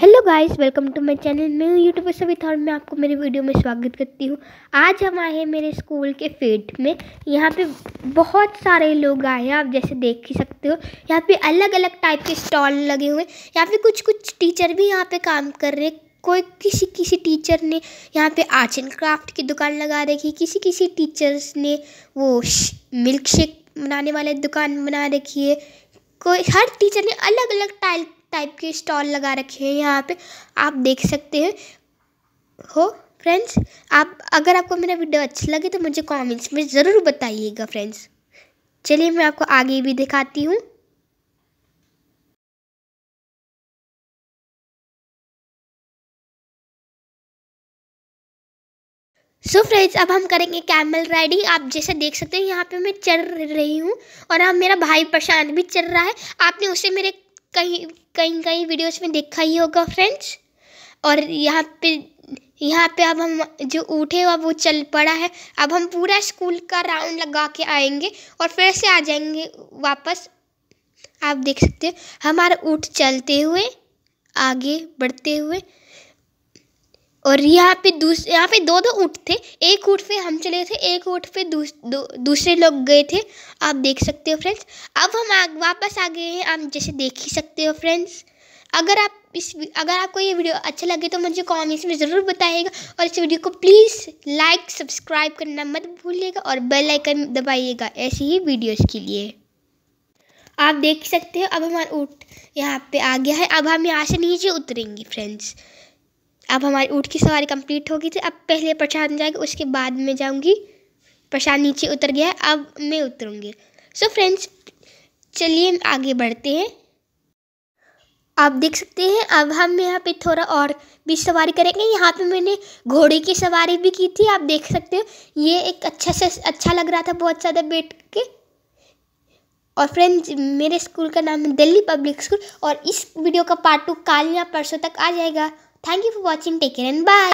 Hello guys welcome to my channel मैं YouTube पर सभी और मैं आपको मेरे वीडियो में स्वागत करती हूँ। आज हम आए हैं मेरे स्कूल के फेट में। यहाँ पे बहुत सारे लोग आए हैं, आप जैसे देख ही सकते हो। यहाँ पे अलग अलग टाइप के स्टॉल लगे हुए हैं। यहाँ पे कुछ कुछ टीचर भी यहाँ पे काम कर रहे हैं। कोई किसी किसी टीचर ने यहाँ पे आर्ट्स एंड क्राफ्ट की दुकान लगा रखी किसी किसी टीचर्स ने वो मिल्क शेक बनाने वाले दुकान बना रखी है। कोई, हर टीचर ने अलग अलग टाइप टाइप के स्टॉल लगा रखे हैं यहाँ पे। आप देख सकते हैं। हो फ्रेंड्स आप, अगर आपको मेरा वीडियो अच्छा लगे तो मुझे कमेंट्स में ज़रूर बताइएगा फ्रेंड्स चलिए, मैं आपको आगे भी दिखाती हूँ। सो so फ्रेंड्स अब हम करेंगे कैमल राइडिंग आप जैसे देख सकते हैं, यहाँ पे मैं चढ़ रही हूँ और अब मेरा भाई प्रशांत भी चल रहा है। आपने उसे मेरे कहीं कहीं कहीं वीडियोस में देखा ही होगा फ्रेंड्स और यहाँ पे यहाँ पे अब हम जो उठे हुआ वो चल पड़ा है. अब हम पूरा स्कूल का राउंड लगा के आएँगे और फिर से आ जाएँगे वापस. आप देख सकते हो, हमारा ऊँट चलते हुए, आगे बढ़ते हुए और यहाँ पे दूस यहाँ पे दो दो ऊँट थे। एक ऊँट पे हम चले थे एक ऊँट पे दूस, दो, दूसरे लोग गए थे। आप देख सकते हो फ्रेंड्स अब हम आ, वापस आ गए हैं। आप जैसे देख ही सकते हो फ्रेंड्स अगर आप इस अगर आपको ये वीडियो अच्छा लगे तो मुझे कमेंट्स में ज़रूर बताइएगा। और इस वीडियो को प्लीज़ लाइक सब्सक्राइब करना मत भूलिएगा और बेल आइकन दबाइएगा ऐसी ही वीडियोज़ के लिए। आप देख सकते हो अब हमारा ऊँट यहाँ पे आ गया है। अब हम यहाँ से नीचे उतरेंगे फ्रेंड्स अब हमारी ऊँट की सवारी कंप्लीट हो गई थी अब पहले प्रसाद जाएगा, उसके बाद में जाऊँगी। प्रसाद नीचे उतर गया, अब मैं उतरूँगी। सो फ्रेंड्स चलिए आगे बढ़ते हैं। आप देख सकते हैं, अब हम यहाँ पे थोड़ा और भी सवारी करेंगे। यहाँ पे मैंने घोड़े की सवारी भी की थी, आप देख सकते हो। ये एक अच्छा से अच्छा लग रहा था बहुत ज़्यादा बैठ के। और फ्रेंड्स मेरे स्कूल का नाम है दिल्ली पब्लिक स्कूल और इस वीडियो का पार्ट टू काल या परसों तक आ जाएगा। Thank you for watching. Take care and bye.